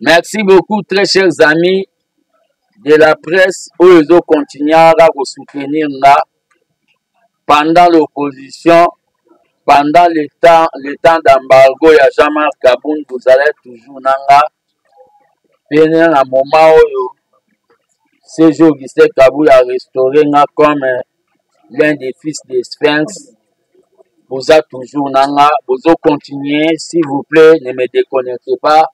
merci beaucoup très chers amis de la presse oyo ezokontinuaka kosoutenir nga pendant l'opposition pendant le temps, le temps d'embargo ya jean-marc kabund bozala toujours na nga pene na moment oyo cg augustin kabula restaure nga comme l'un des fils de Sphinx boza toujours na nga bozo continue s'il vous plaît ne me déconnectez pas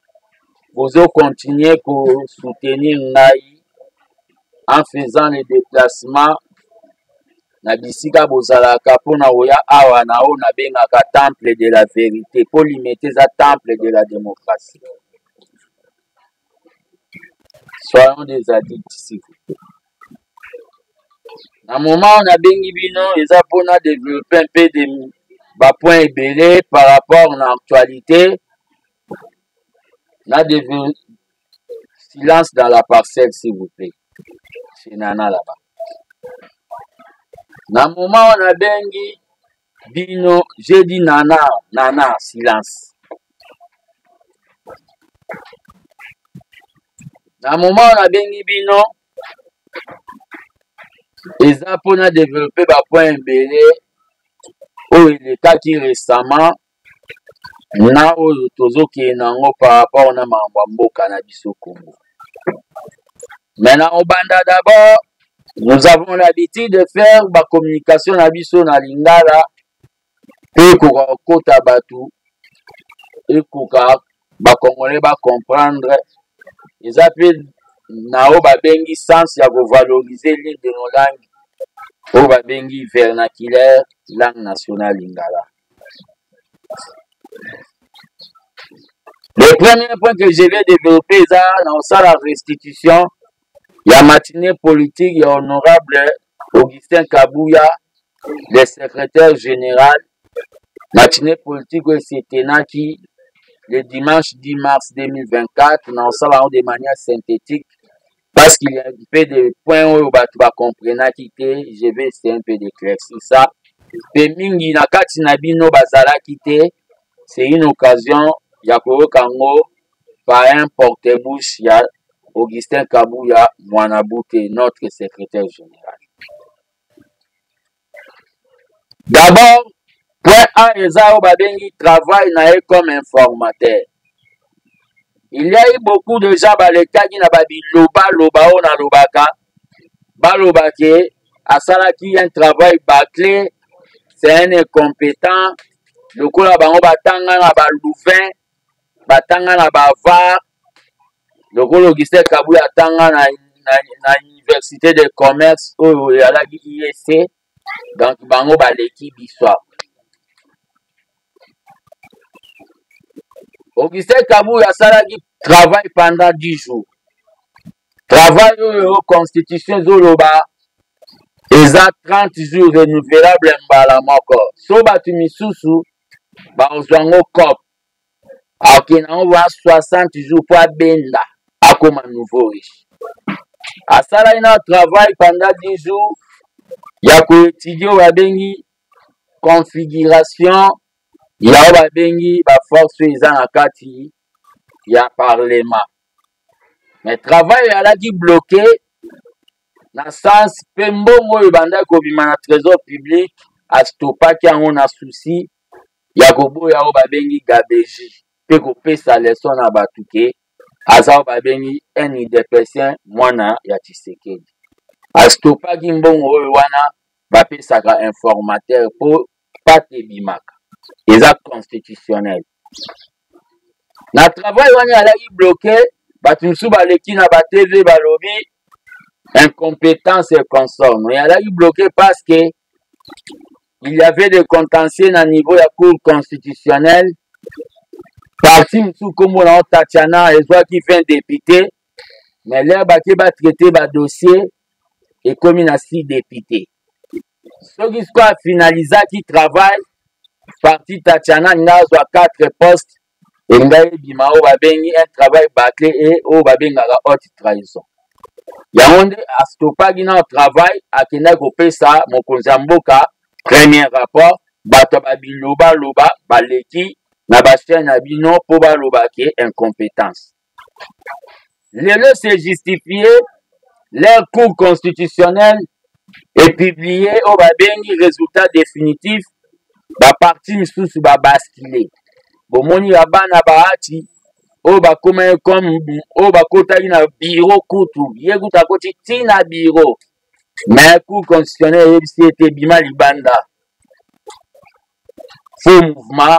bozo continue ko soutenir ngai en faisant le déplacement na bisika bozalaka mpo na koya awa na oyo nabengaka temple de la vérité mpo limete eza temple de la démocratie soyons des adultes s'il vous plaît na moment oyo nabengi bino eza mpo na developpe mpe de bapoint ebele par rapport na actualité na developpe silence dans la parcelle s'il vous plaît chez nana là-bas na moment oyo nabengi bino je dis nana nana silence na moment nabengi bino eza mpona developpe bapoint ebele oyo elekaki récemment na oyo tozokende na yango par rapport na makambo ya mboka na biso Congo. Mais na obanda d'abord, nous avons l'habitude de faire ba communication na biso na lingala mpo ekoka kokota bato, ekoka ba congolais ba comprendre. Eza mpe na oyo babengi sens ya ko valoriser l'une de nos langues oyo babengi vernaculaire langue nationale lingala. Le premier point que je vais développer eza na osala restitution ya matinée politique ya honorable Augustin Kabuya, le secrétaire général, matinée politique oyo esetenaki le dimanche 10 mars 2024 na osala yango de manière synthétique Parce qu'il y a un peu de points oyo bato ba comprenaki te, je vais essayer un peu d'éclaircir ça. Mpe mingi na kati na bino bazalaki te, c'est une occasion ya koyoka yango par un porte-bouche ya Augustin Kabuya Mwanabute, notre secrétaire général. d'abord point a eza oyo babengi travail na ye comme informateur il y a eu beaucoup de gens balekaki na babilobaloba oyo nalobaka baloba ke asalaki un travail baclé c'est un incompétent lokola bango batanga na balouvain batanga na bavard lokola augustin kabuya atanga na, na, na université de commerce oyo eyalaki iec donc bango baleki biso augustin kabuya asalaki travail pendant 10 jours travail oyo constitution ezoloba eza 30 jours renouvelable mbala moko so bato misusu bakozwa ngo cop akokende yango wana 60 jours mpo abenda akoma nouveau riche asalaki na travail pendant 10 jours ya koetudie oyo babengi configuration yango babengi baforce oyo eza na kati ya parlement mais travail ezalaki bloqué na sens mpe mbongo oyo ebandaki kobima na trésor public astopaki yango na souci ya koboya oyo babengi gabegie mpe kopesa leson na bato ke aza oyo babengi un idepesien mwana ya tshisekedi astopaki mbongo oyo wana bapesaka informateur mpo pate ebimaka eza constitutionnelle na travail wana alaki bloke bato mosusu baleki na ba tv balobi incompétence et consort mais alaki bloke parce que il y avait des contentieux na niveau ya cour constitutionnelle parti mosusu nkombo na yo tatiana ezwaki 20 député mais lere bake batraite badossier ekomi na 6 député soki siko afinalizaki travail parti tatiana nga azwa 4 poste engai ebima oyo babengi un travail baclé e oyo babengaka haute trahison yango nde astopaki na travail akendaki kopesa mokonzi ya mboka premier rapport bato ba bilobaloba baleki na bachaine ya bino mpo baloba ke incompétence lelo se justifie leur cour constitutionnelle epublie oyo babengi résultat définitif baparti misusu babaskile bomoni ya bana bahati oyo bakomaki comme oyo bakotaki na biro kutu ye kutu akoti ti na biro mais cour constitutionnelle eyebisi ete ebima libanda faux mouvement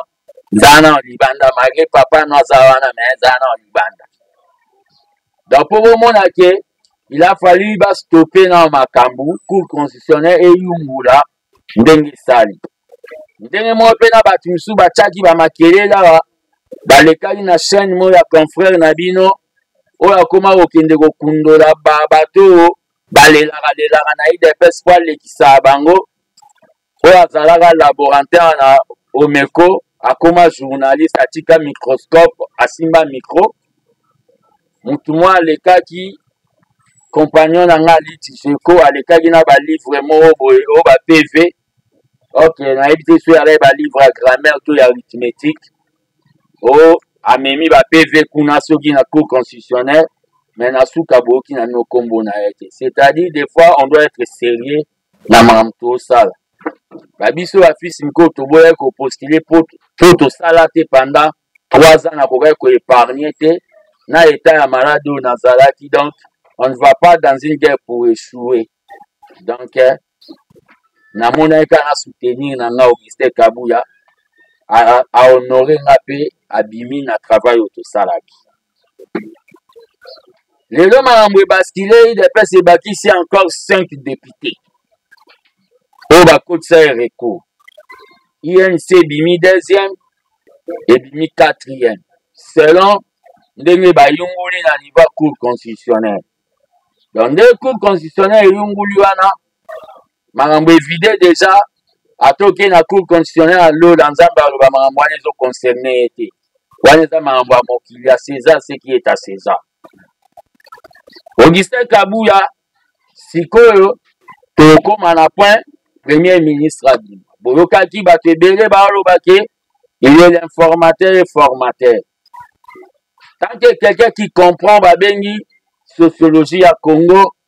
eza na libanda malgre papa no aza wana me eza na libanda donc mpo bomona ke il a fallu bastope na makambo cour constitutionnel eyungula ndenge esali ndenge moko mpe na bato mosusu batyaki bamakelele awa balekaki na chaîne moko ya confrère na bino oyo akoma kokende kokundola bato oyo balelaka lelaka na idps mpo alekisa bango oyo azalaka laboranteur na omeco akoma journaliste atika microscope asimba micro motu mwa alekaki compagnon na nga aliti jeko alekaki na balivre moko boye oyo ba pv ok nayebi te soki alaki balivre ya grammaire to ya arithmétique o oh, amemi ba pv kuna soki na cour constitutionnel mais na suka boyoki na mio nkombo na ye te c'est-à-dire des fois on doit être sérieux na makambo tosala babiso bafisi miko toboyaki kopostile mpo tosala te pendant trois ans nakokaki koépargne te na etat ya malade oyo nazalaki donc on ne va pas dans une guerre pour échouer donc eh, namonaki kaka na soutenir na nga augustin kabuya ahonore nga mpe abimi na travail oyo tosalaki lelo makambo ebaskile udps ebakisi encore 5 député oyo bakotisa ye recours inc ebimi deuxième ebimi quatrième selon ndenge bayunguli na niveau ya cour constitutionnel donc nde cour constitutionnel eyunguli wana makambo evide deja ata oke na cour constitutionnel ya lola nzambe aloba makambo wana ezo concerne ye te wana eza makambo ya mokili ya césar seki eta césar augustin kabuya sikoyo tokokoma na point premier ministre abima boyokaki bato ebele baoloba ke il est l'informateur et formateur tant que quelqu'un qui comprend babengi sociologie ya congo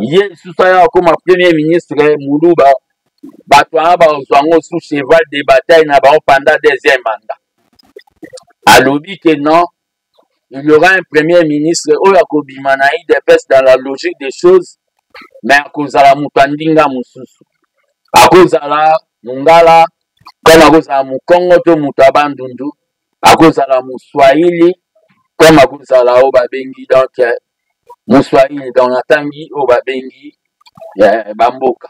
ye lisusu aya akoma premier ministre muluba bato wana bakozwa yango su cheval de bataille na bango pendant deuxième mandat alobi ke non il y aura un premier ministre oyo akobima na idps dans la logique des choses me akozala moto ya ndinga mosusu akozala mongala kama akozala mokongo to moto ya bandundu akozala moswahili comme akozala oyo babengi donc eh, moswahili donc natangi oyo babengi eh, bamboka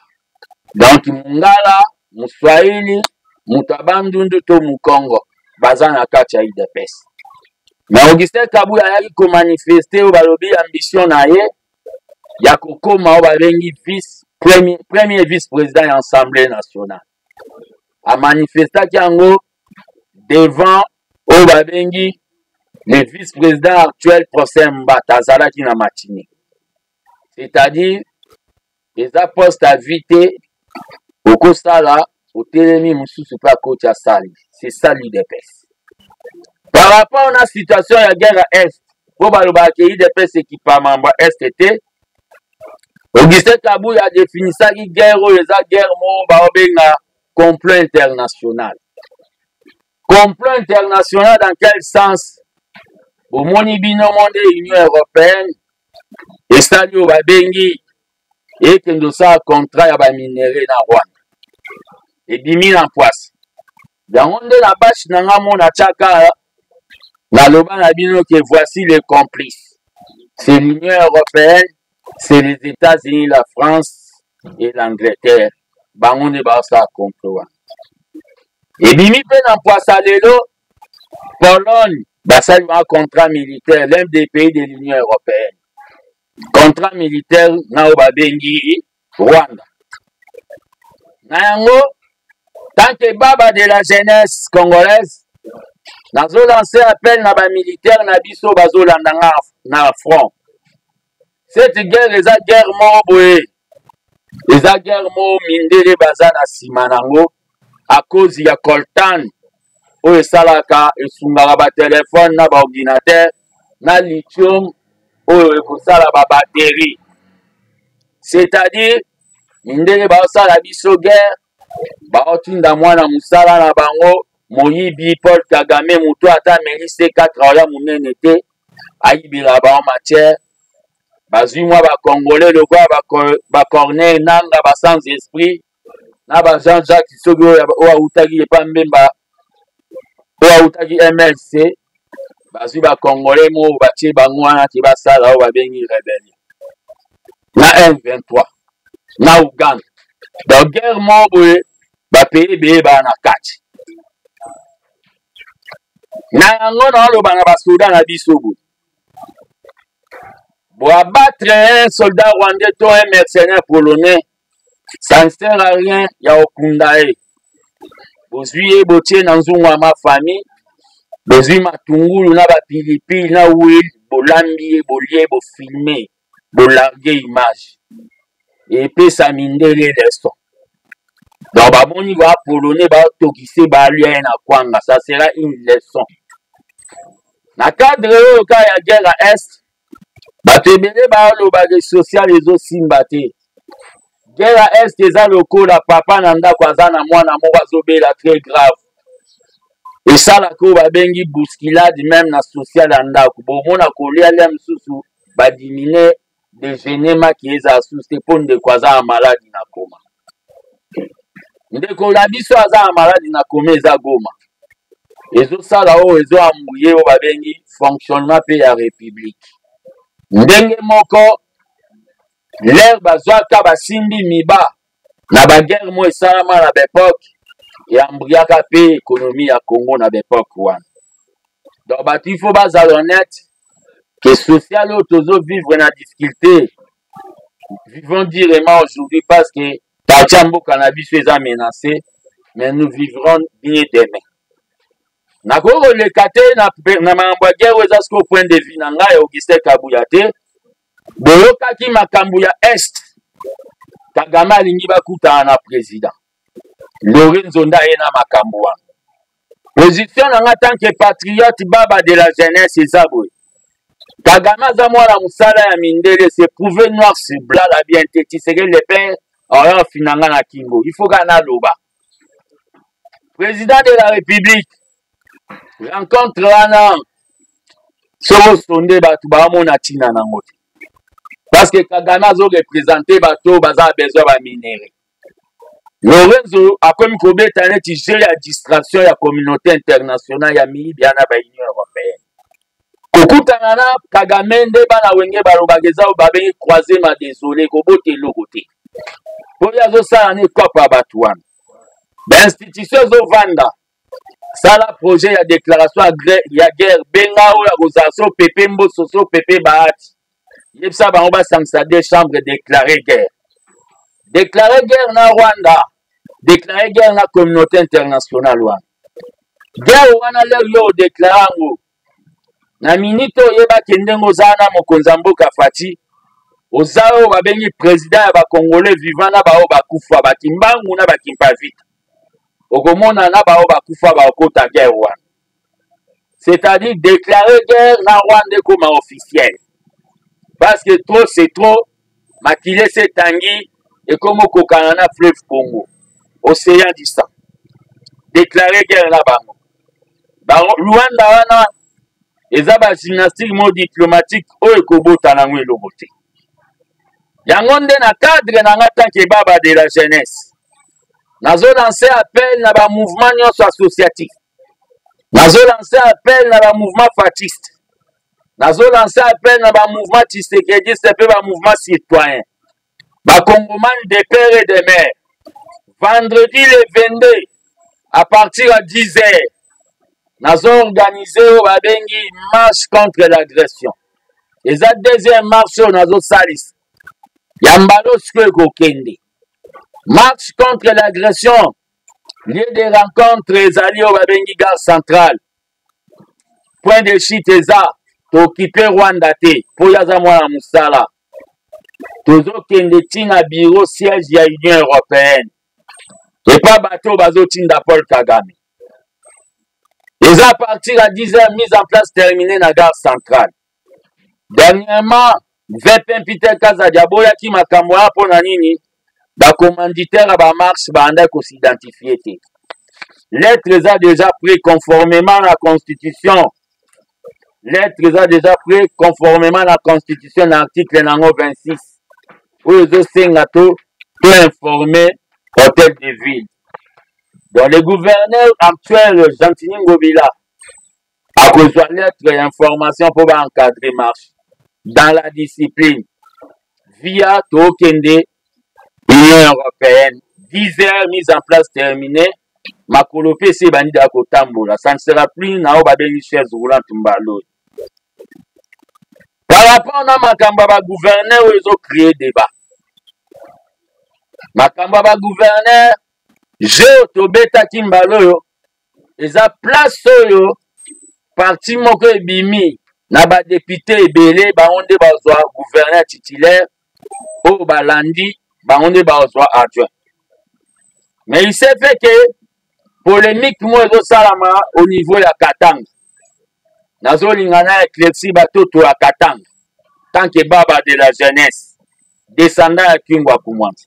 donc mongala moswahili moto ya bandundu to mokongo baza na kati ya udps me augustin kabula ayaki komanifeste oyo balobi ambition na ye ya kokoma oyo babengi vice premier, premier vice président ya assemblée nationale amanifestaki yango devant oyo babengi le vice-président actuel Prosper Mbata azalaki na matine c'est-à-dire eza poste à vie te okosala otelemi mosusu mpe akoti asali c'est ça l'udps par rapport na situation ya guerre ya est mpo balobaka ke udps ekipama mba est te augustin kabuya adefinisaki guerre oyo eza guerre moko baobenga complot international complot international dans quel sens bomoni bino mo nde union européenne esali oyo babengi ekende osala contrat ya baminerai na rwanda ebimi na mpwasi yango nde na basi na nga mona tiaka naloba na bino ke voici les complices c'est l'union européenne c'est les états-unis la france et l'angleterre bango nde baosala complot wana ebimi mpe na mpwasa lelo pologne basali wana contrat militaire l'un des pays de l'union européenne contrat militaire na oyo babengi Rwanda. Na yango tant que baba de la jeunesse congolaise nazo lancer appel na ba militaires na biso bazo landa nga na front. Cette guerre eza guerre moko boye eza guerre moko mindele baza na nsima nango à cause ya coltan oyo esalaka esungaka batelefone na baordinatere na lithium oyo ekosala babateri c'est-à-dire mindele baosala biso guerre baotinda mwana mosala na bango moyibi paul kagame moto ata ameli se 4 oya monene te ayibela bango matière bazwi mwa bacongolais lokola bacorneille nanga basanz esprit ba na ba jean jacques soki oyo awutaki epa mbemba oyo awutaki mlc bazwi bacongolais moo batie bango wana ke basala oyo babengi rebellion na m23 na uganda donc guerre moo boye bapeye beye baa na kati na yango naoloba na basoda na biso boye boabattre un soldat rwandais to un mercenaire polonais ça ne sert à rien ya okunda ye bozwi ye botie na nzungu ya mafami bozwi matungulu na bapilipili na wil bolambi ye bolie bofilme bolarge image epesa mindele leson donc bamoni bapolone batokise balia ye na kwanga ça sera une leson na cadre oyo kaka ya guerre ya est bato ebele baloba ke social ezosimba te guerre ya est eza lokola papa na ndako aza na mwana moko azobela très grave esalaka oyo babengi bouskilade meme na social ya ndako bomona kolia lia mosusu badimine dejeuner maki ezala susu te mpo ndeko aza na maladi na koma ndeko ya biso aza na maladi na koma eza goma ezosala oyo ezo ambuye oyo babengi fonctionnement mpe ya république ndenge moko lere bazwaka basimbi miba na baguerre mo esalama na baepoke eyambuyaka mpe ekonomi ya congo na baepoke wana donc bato ifo bazala honnete que social oyo tozo vivre na difficulté vivons direment aujourd'hui parce que parti ya mboka na biso eza menacé mais nous vivrons bien demain nakoki koleka te na, na makambo ya guerre oyo eza sikoyo point de vue na ngai ya augustin kabuya te boyokaki makambo ya est kagame alingi bakutana na président lorenzo nde aye na makambo wana position na nga tant que patriote baba de la jeunesse eza boye kagame aza mwana mosala ya mindele se prouve noir sur blanc la bien te tiseke le père oyo afina nga na kingo il faut kaka naloba président de la république rencontre wana soki osonde bato baamona ntina nango te parce que kagame azorepresente bato oyo baza besoin baminere Lorenzo akomi kobeta neti jeu ya distraction ya communauté internationale ya miyibi yana ba union européenne kokutana na kagame nde bana wenge balobaka eza oyo babengi croisema desole kobota eloko te mpo ye azosala ne cope ya bato wana bainstitution ezovanda sala projet ya déclaration ya guerre benga oyo akozala so pepe mboso so pepe bahati yebisa bango basangisa de chambre déclare guerre déclare guerre na rwanda déclare guerre na communauté internationale wana guerre wana lelo yo odeklare yango na minute oyo yeba ke ndenge oza na mokonzi ya mboka fati oza oyo babengi president ya bacongolais vivant na baoyo bakufa bakimbangu na bakimpavita okomona na baoyo bakufa bakokota guerre wana c'est-à-dire déclarer guerre na rwanda ekoma officiel parce que trop c'est trop makila esi etangi ekomi okokana na fleuve congo océan du sang déclare guerre na bango bango luanda wana eza ba gymnastique mo diplomatique oyo ekobota nango eloko te yango nde na cadre na nga tant que baba de la jeunesse nazo lance appel na ba mouvement nyonso associatif nazo lance appel na ba mouvement fatiste nazo lance appel na ba mouvement tshisekidiste mpe ba mouvement citoyen bakongomani de père et de mère vendredi le 22 à partir ya 10 heures nazo organise oyo babengi marche contre l'agression eza deuxième marche oyo nazosalisa ya mbala oyo sikoyo ekokende marche contre l'agression lieu de rencontre ezali oyo babengi gare centrale point de chute eza tokipe rwanda te mpo ye aza mwana ya mosala tozokende ntina biro siège ya union européenne epa bato oyo bazotinda paul kagame eza à partir ya 10 heures mise en place termine na gare centrale Dernièrement, VP Peter Kazadi aboyaki makambo wana mpo na nini? Ba commanditaires ya ba marches baandaki ko s'identifier te. Lettre eza déjà pris conformément na constitution. Lettre eza déjà pris conformément na constitution na article nango 26 oyo ezosenga to to informer hôtel de ville. Donc le gouverneur actuel Gentini Ngobila akozwa lettre ya information mpo ba encadre marche dans la discipline via tokende union européenne 10 heures mise en place terminée makolo mpe esi ebandi da kotambola ça ne sera plus na oyo babengi chaise roulante mbaloi par rapport na makambo ya bagouverneur oyo ezo cree débat makambo ya bagouverneur jeu tobetaki mbala oyo eza place oyo parti moko ebimi na badepute ebele bango nde bazwa gouverneur titulaire oyo balandi bango nde bazwa adjoint mais il s'est fait que polemique moko ezosalama au niveau ya katanga nazolinga na éclairci batoto ya katanga tant que baba de la jeunesse descendant ya kingo akumwanza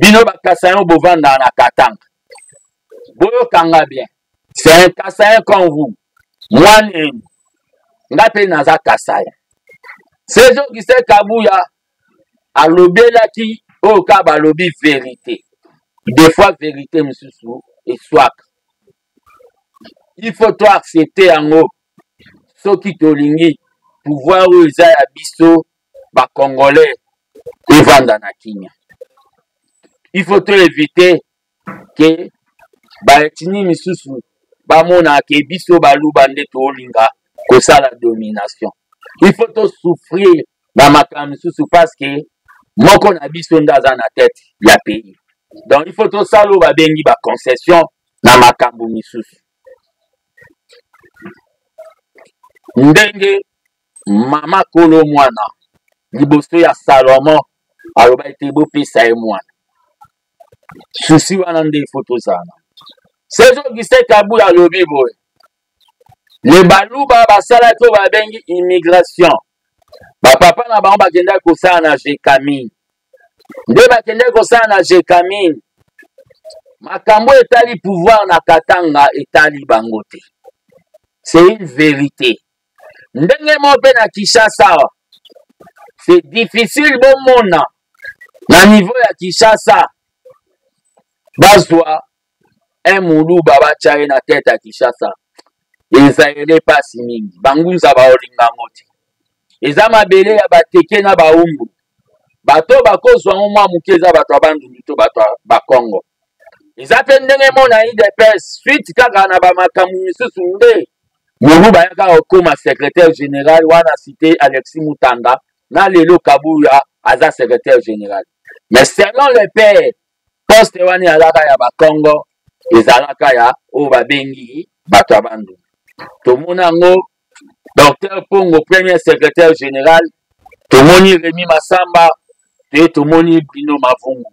bino bakasayan bovandaka na katanga boyokanga bien c'est un kasayan comme vous mwana eni nga mpe naza kasayan sezokise kabuya alobelaki oyo ka balobi verité des fois verité mosusu eswaka il faut to accepte yango soki tolingi pouvoir oyo eza ya biso ba congolais evanda na kimia il faut to éviter ke baetini misusu bamona ke biso baluba nde tolinga kosala domination il faut to souffrir na makambo misusu parce que moko na biso nde aza na tete ya pays donc il faut tosala oyo babengi baconcession na makambo misusu ndenge mama kolo mwana liboso ya salomon alobaki te bopesa ye mwana susi wana nde ifo tozala sezo gise kabul alobi boye le baluba basalaki oyo babengi immigration bapapa na bango bakendaki kosala na jecamine nde bakendaki kosala na jecamine makambo etali pouvoir na katanga etali bango te c'est une vérité ndenge moko mpe na kinshasa awa c'est difficile bomona na niveau ya kinshasa bazwa un muluba batya ye na tete ya kinshasa ezayele mpasi mingi bangunza baolinga yango te eza mabele ya bateke na baumbu bato bakozwa yango mwa moke eza bato ya bandundu to bato ya bakongo eza mpe ndenge mona idps suite kaka na bamakambo misusu nde moluba ayaka kokoma secrétaire général wana cité alexis mutanda na lelo kabuya aza secrétaire général mais selon le père poste wana ezalaka ya bakongo ezalaka ya oyo babengi bato ya bandu tomona yango docteur pongo premier secrétaire général tomoni remi masamba mpe tomoni bino mavungu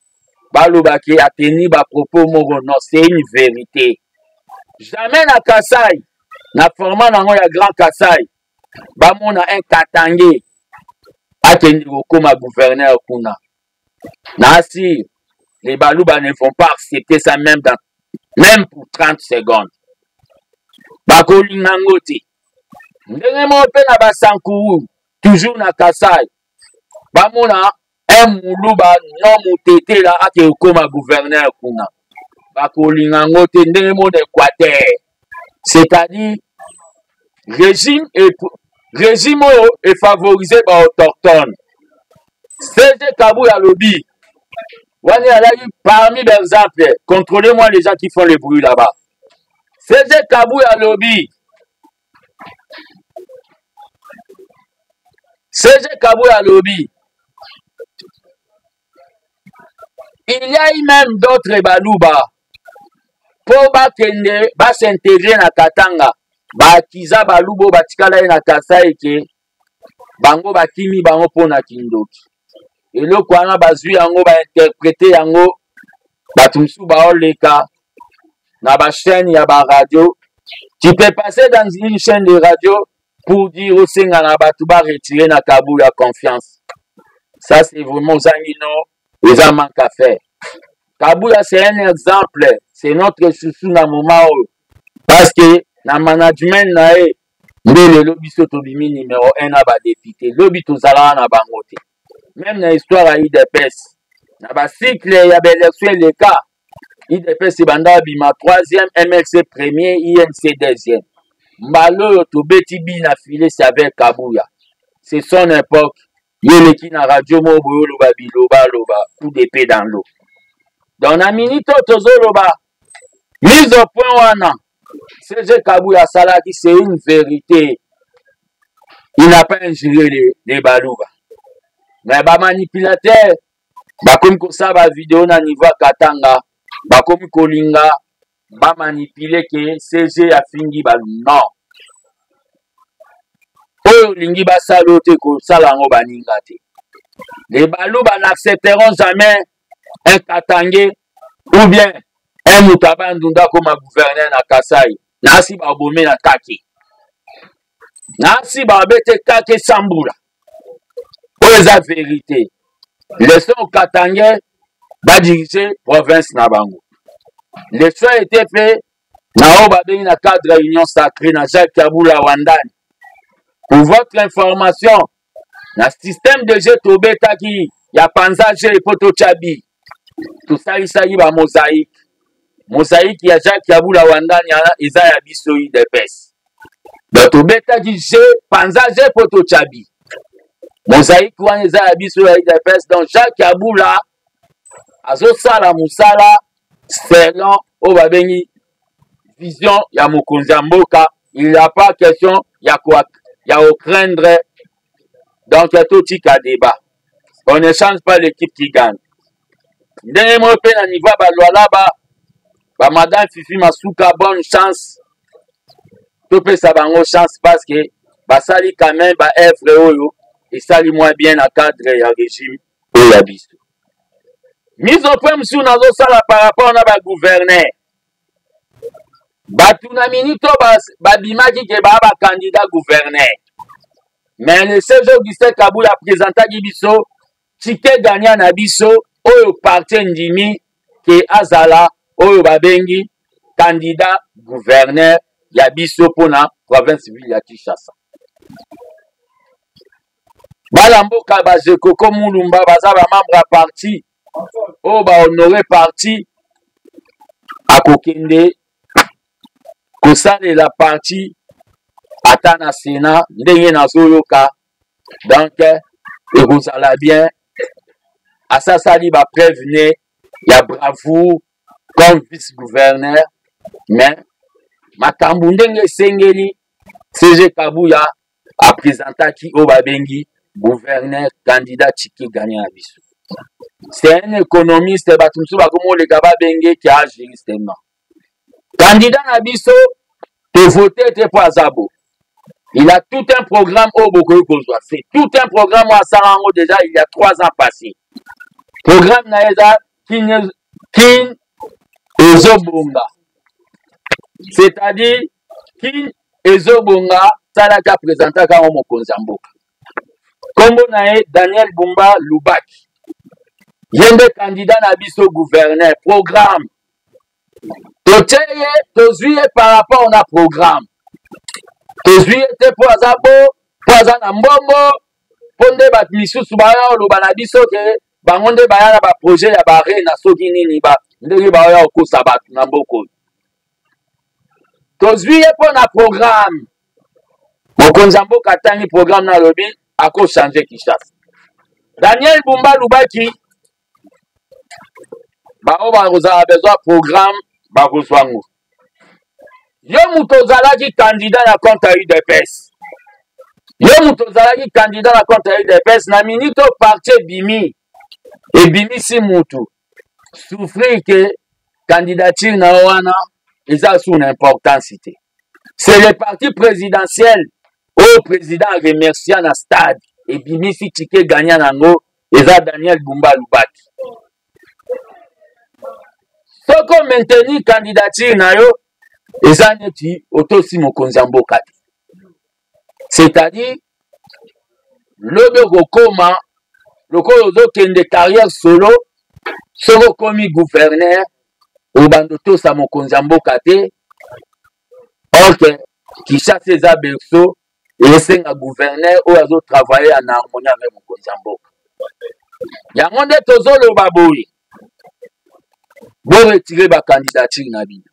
balobaki ateni ba propos moko non c'est une vérité jamais na kasai na format na yango ya grand kasai bamona un katange akende kokoma gouverneur kuna nasi les baluba ne vont pas accepter ça même dans même pour 30 secondes bakolinga yango te ndenge moko mpe na basankuru toujours na kasai bamona un muluba non mutetela ake okoma gouverneur kuna bakolinga yango te ndenge mona equateur c'est-à-dire régime régime oyo efavorise baautochtone cg kabuya alobi wana ezalaki parmi baexemple contrôle moi les gens qui font le bruit là-bas cg kabuya alobi CG Kabwe alobi il y a eu même d'autres baluba mpo bakende basintegre na katanga baakiza baluba oyo batikala ye na kasai ke bango bakimi bango mpo na kindoki eloko wana bazwi yango bainterprete yango bato mosusu baoleka na bachaîne ya baradio tu peux passer dans une chaîne de radio pour dire osenga na bato baretire na kabu ya confiance ça c'est vraiment ozangi no eza manque à faire kabuya c'est un exemple c'est notre chouchou na moment oyo parce que na management na ye nde lelo biso tobimi numero 1 na badepute lobi tozalaka na bango te meme na histoire ya udps na bacycle ya baélection eleka udps ebanda abima 3e mlc premier inc 2e mbala oyo tobeti bi na file saver kabuya se son époque yo eleki na radio moko boye oloba bilobaloba coup de pe dans l'eau donc na minute oyo tozoloba mise au point wana Serge Kabuya asalaki c'est une vérité. Il n'a pas injuré les, les Baluba. Mais ba manipulateurs bakomi kosala ba video na niveau ya Katanga, bakomi kolinga ba manipuler que CG afingi ba non. Oyo olingi basala oyo te kosala yango baninga te. Les Baluba n'accepteront jamais un katangais ou bien un moto ya bandunda akoma gouverneur na kasai nasi babomi na kaki nasi babete kaki sambula oyo eza verité leson katangais badirige province na bango leson ete mpe na oyo babengi na cadre ya union sacré na jacques kabula wandani pour votre information na système de jeu tobetaki ya panza jeu mpo totya bi tosalisaki ba mosaïque mosaïque ya jacques ya bula wandani eza ya biso udps donc tobetaki jeu panza jeu mpo totya bi mosaïque wana eza ya biso ya udps donc jacques ya bula azosala mosala selon oyo babengi vision ya mokonzi ya mboka il n'y a pas question ya ko ya kocraindre donc totika débat on ne change pas l'équipe qui gagne ndenge moko mpe na niveau ya balwalaba bamadame fifi masuka bonne chance topesa bango chance parce que basali quand même baevre oyo esali moins bien na cadre ya régime oyo ya biso mise au point mosusu nazosala par rapport na bagouverneur bato na minito babimaki ke baa bacandidat gouverneur mais le serge augustin kabula apresentaki biso tike gagna na biso oyo parti endimi ke azala oyo babengi candidat gouverneur ya biso mpo na province ville ya kinshasa bana mboka bazekoko mulumba baza bamembre ya parti oyo bahonore parti akokende kosalela parti ata na sena ndenge nazoyoka donk ekozala bien asasali bapreuve ne ya bravoure comme vice gouverneur mais makambo ndenge esengeli cg kabuya apresentaki oyo babengi gouverneur candidat tshike gagnant ya biso c'est un économiste bato mosusu bakomi oleka babenge ke ajuriste non candidat na biso tovote te mpo aza bo il a tout un programme oyo bokoki kozwa c'est tout un programme oyo asala yango déjà il y a trois ans passé programme na ye eza kin kin ezobonga c'est-à-dire kin ezobonga salaki apresentaka yango mokonzi ya mboka nkombo na ye daniel bumba lubaki ye nde kandida na biso guverner programme totye ye tozwi ye par rapport na programme tozwi ye te mpo aza bo mpo aza na mbongo mpo nde bato misusu baya oloba na biso ke bango nde baya na baprojet ya barena soki nini ba ndenge baoya kokosa bato na mboka oyo tozwi ye mpo na programme mokonzi ya mboka atangi programme na alobi akochange kinshasa daniel bumba alubaki baoyo bakozala bezwa programme bakozwa yango yo moto ozalaki kandida na compte ya udps yo moto ozalaki kandida na compte ya udps na minite oyo parti ebimi ebimisi motu souffrir ke candidature na yo wana eza sur na importance te c'est le parti présidentiel oyo président aremercia na stade ebimisi tike gagna na yango eza daniel bumba alubaki soki omaintenir candidature na yo eza neti otosi mokonzi ya mboka te c'est-à-dire lobi okokoma lokola ozokende carrière solo soki okomi guverner obanda otosa mokonzi ya mboka te orke kinshasa eza berceau esenga gouverneur oyo azo travailler en harmonie avec mokonzi ya mboka yango nde tozoloba boye boretire bakandidature na bino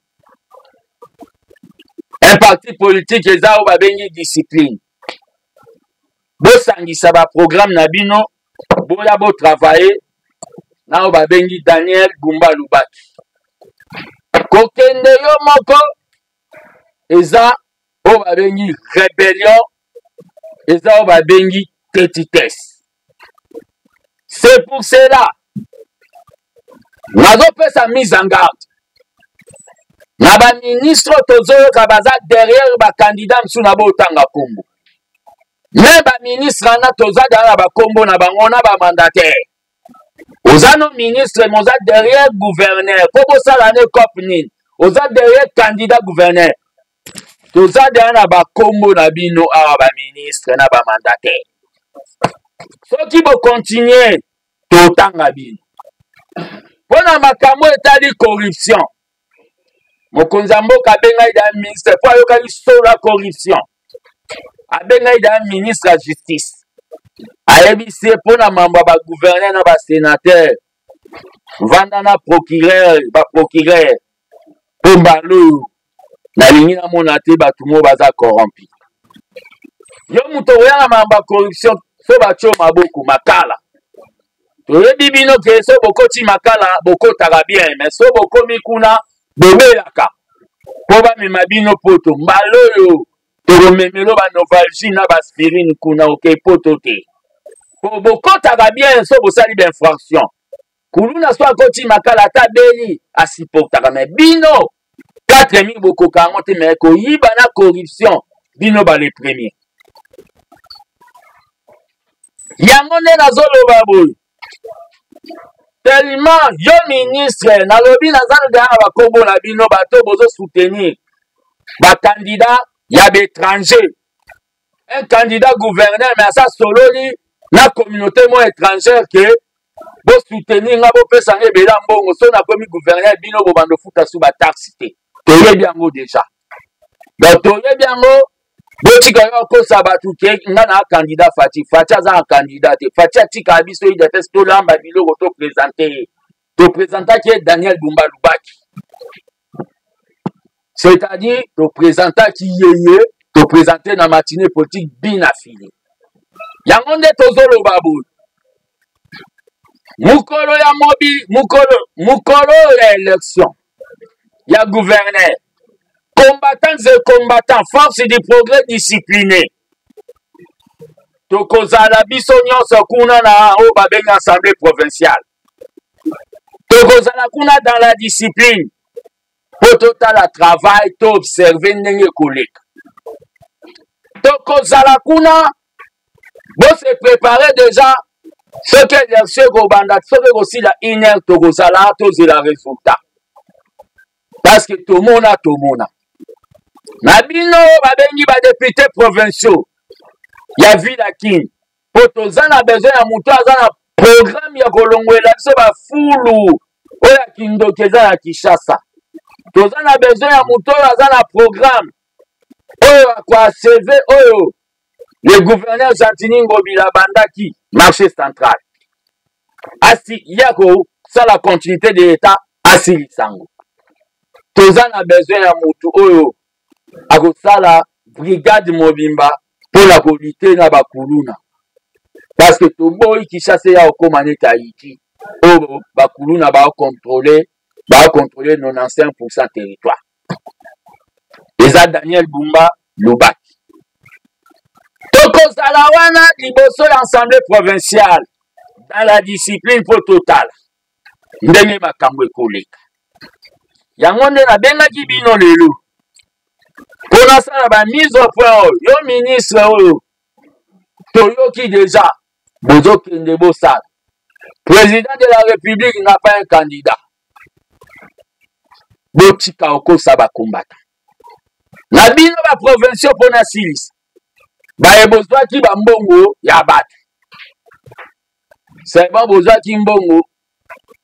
un parti politique eza oyo babengi discipline bosangisa baprogramme na bino boya botravaille na oyo babengi daniel gumba lubaki kokende yo moko eza oyo babengi rebellion eza oyo babengi tetitese c'est pour cela nazopesa mise en garde na baministre tozoyoka baza derrière bakandida mosusu na botanga nkombo me baministre wana toza daa na bankombo na bango na bamandataire oza no ministre mais oza derrière gouverneur mpo bosala ne cope nini oza derrière candidat gouverneur toza deya na bakombo na bino awa baministre na bamandataire soki bokontinue totanga bino mpo na makambo etali corruption mokonzi ya mboka abengaki da ministre mpo ayokaki solo ya corruption abengaki da ministre ya justice ayebisi ye mpo na mambo ya bagouverneur na basenateur vanda na procureur baprocureur mpo mbala oyo nalingi namona te bato moo baza corrompi yo moto okoya na mambo ya corruption so batyo maboko makala toyebi bino ke so bokoti makala bokotaka bien me so bokomi kuna bobelaka mpo bamema bino poto mbala oyo tokomemelo banovalgie na baspirine kuna oke poto te mpo bokotaka bien so bosali bainfraction kuluna so akoti makala ata beli asiportaka me bino 4 mingi bokoka yango te me koyiba na corruption bino bale premier yango nde nazoloba boye tellement yo ministre nalobi naza ndeya na bakombo na bino bato bozo soutenir bakandida ya baétranger un candidat gouverneur mais asa sololi na communauté mwa étrangère ke bosoutenir nga bopesa nga ebela mbongo so nakomi gouverneur bino bobanda ofuta su bataxe te toyebi yango déjà donc toyebi yango botika yo akosa bato ke nga na candidat fati fati aza na candidat te fati atikaka biso ida te tolamba biloko topresente ye topresentaki ye daniel bumba lubaki c'est-à-dire topresentaki yeye topresente na matinée politique bina fili yango nde tozoloba boye mokolo ya mobi mokolo mokolo ya élection ya gouverneur combattants et combattants force du progrès discipliné tokozala biso nyonso kuna na oyo babengi assemblée provinciale tokozala kuna dans la discipline mpo totala travail to observe ndenge ekoleka tokozala kuna bose prépare déjà soki exerce ekobanda soki ekosila une heure tokozala tozela résultat parce que tomona tomona na bino babengi badepute provinciaux ya ville ya kin mpo toza na besoin ya moto aza na programme ya kolongwela biso bafulu oyo ya kindoki eza ya kinshasa toza na besoin ya moto oyo aza na programme oyo akoaseve oyo le gouverneur gentini ngobila abandaki marché central asi ya kosala continuité de l'état asilisa yango toza na besoin ya motu oyo akosala brigade mobimba mpo na kolite na bakuluna parceke toboyi kishasa ya okoma neti haiti oyo bakuluna bakontrole bakontrole 95 pourcent territoire eza daniel bumba lubaki tokozala wana liboso ya assemblée provinciale dans la discipline mpo totala ndenge makambo ekoleka yango nde nabengaki bino lelo mpo nasala bamise au point oyo yo ministre oyo toyoki deja bozokende bosala président de la république nga pa un candidat botika okosa bakombata na bino baprovinsio mpo nasilisa baye bozwaki bambongo ya bato saiba bozaki mbongo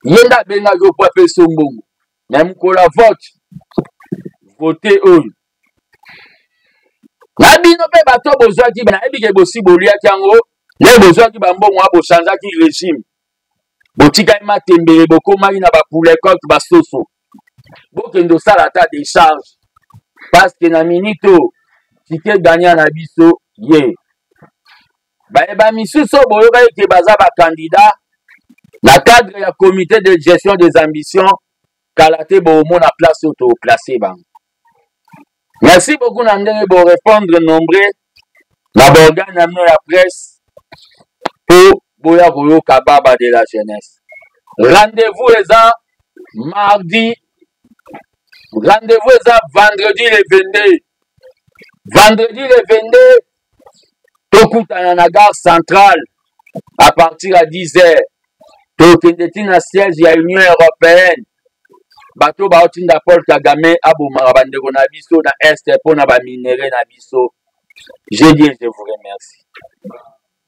ye nde abengaki yo mpo apesi yo mbongo me mokolo ya vote vote oyo na bino mpe bato bozwaki nayebi ke bosi boliaki yango nde bozwaki bambongo wana bochangeaki regime botikaki matembele bokomaki na bapoulecote basoso bokende osala ata decharge parce que na minute oyo tike gagna na biso ye yeah. baye bamisusu oyo boyoka ete baza bakandida na cadre ya comité de gestion des ambitions kala te boomona place oyo toklase bango merci beaucoup na ndenge borépondre nombreux na baorgane ya mino ya presse mpo boya koyoka baba de la jeunesse rendez-vous eza mardi rendez-vous eza vendredi le 22 vendredi le 22 tokutana na gare centrale à partir ya 10 heures tokende ti na siège ya union européenne bato baotinda paul kagame abomaka bandeko na biso na est mpo na baminere na biso je dis je vous remercie